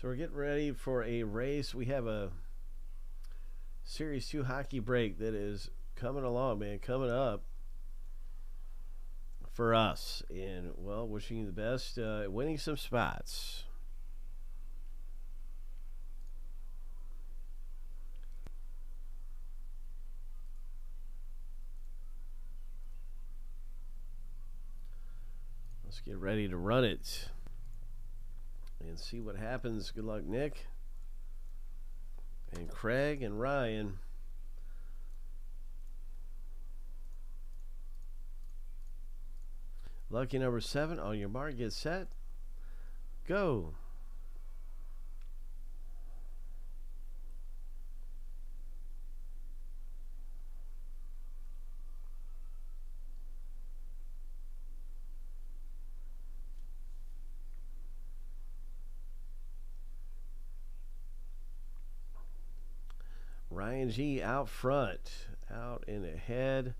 So we're getting ready for a race. We have a Series 2 hockey break that is coming along, man, coming up for us. And, well, wishing you the best, uh, winning some spots. Let's get ready to run it and see what happens. Good luck, Nick. And Craig and Ryan. Lucky number seven on your mark, get set, go. Ryan G out front, out in ahead.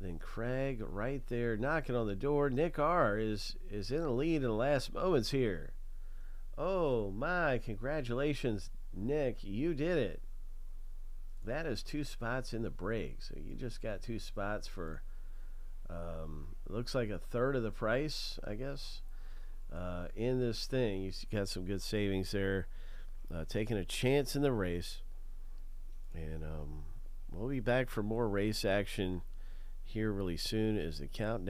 Then Craig right there knocking on the door. Nick R is is in the lead in the last moments here. Oh my, congratulations, Nick. You did it. That is two spots in the break. So you just got two spots for um, looks like a third of the price, I guess. Uh, in this thing, you got some good savings there. Uh, taking a chance in the race. Um, we'll be back for more race action here really soon as the countdown.